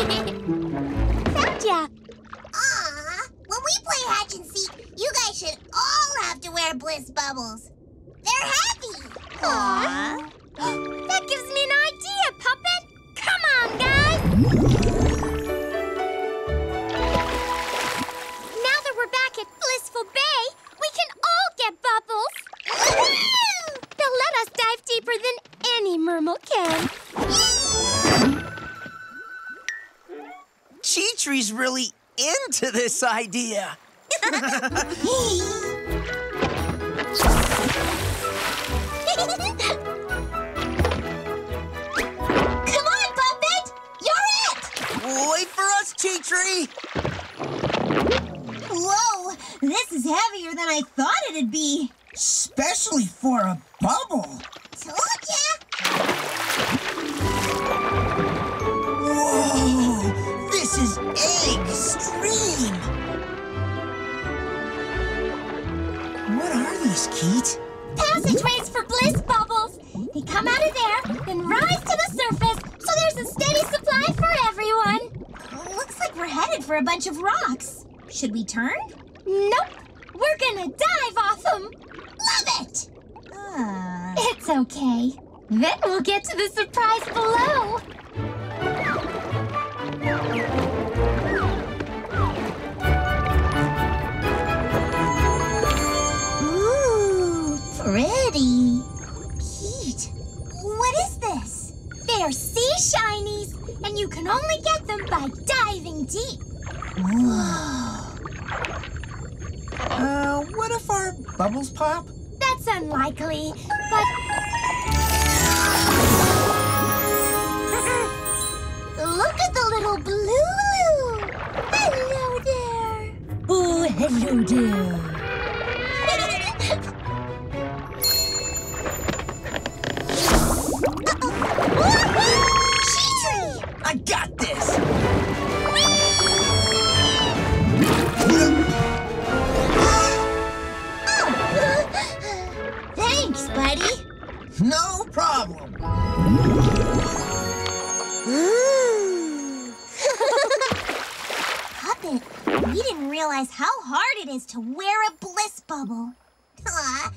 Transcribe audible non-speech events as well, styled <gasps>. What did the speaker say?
Septia! Aw, when we play hatch and seek, you guys should all have to wear bliss bubbles. They're heavy! Aww. that gives me an idea, Puppet! Come on, guys! Cheetree's really into this idea. Come on, Puppet! You're it! Wait for us, Cheetree! Whoa! This is heavier than I thought it'd be. Especially for a bubble. Are Keat? Passageways for bliss bubbles. They come out of there, then rise to the surface, so there's a steady supply for everyone. Looks like we're headed for a bunch of rocks. Should we turn? Nope. We're gonna dive off them. Love it! Ah. It's okay. Then we'll get to the surprise below. They're sea shinies, and you can only get them by diving deep. Whoa. Uh, what if our bubbles pop? That's unlikely, but <laughs> Look at the little blue. Hello there. Oh, hello there. No problem. <gasps> Puppet, we didn't realize how hard it is to wear a bliss bubble. Aw,